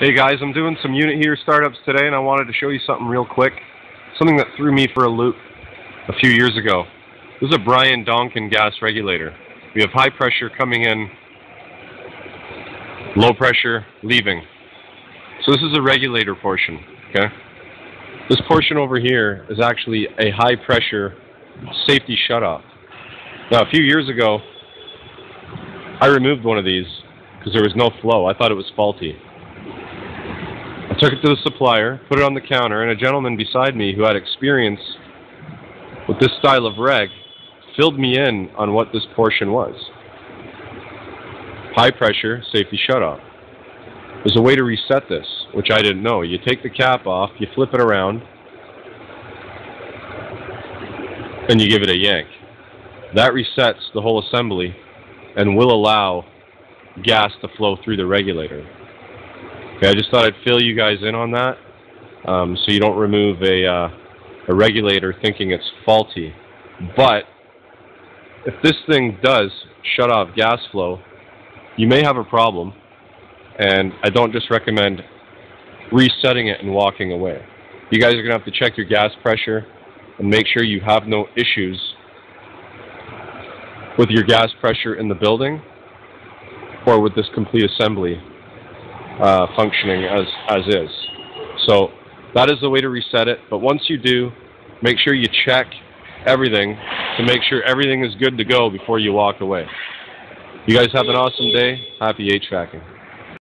Hey guys, I'm doing some unit heater startups today and I wanted to show you something real quick. Something that threw me for a loop a few years ago. This is a Bryan Donkin gas regulator. We have high pressure coming in, low pressure leaving. So this is a regulator portion, okay? This portion over here is actually a high pressure safety shutoff. Now a few years ago, I removed one of these because there was no flow. I thought it was faulty. Took it to the supplier, put it on the counter, and a gentleman beside me who had experience with this style of reg filled me in on what this portion was. High pressure safety shutoff. There's a way to reset this, which I didn't know. You take the cap off, you flip it around, and you give it a yank. That resets the whole assembly and will allow gas to flow through the regulator. Okay, I just thought I'd fill you guys in on that um, so you don't remove a, uh, a regulator thinking it's faulty. But if this thing does shut off gas flow, you may have a problem and I don't just recommend resetting it and walking away. You guys are going to have to check your gas pressure and make sure you have no issues with your gas pressure in the building or with this complete assembly uh, functioning as, as is. So that is the way to reset it. But once you do, make sure you check everything to make sure everything is good to go before you walk away. You guys have an awesome day. Happy HVACing.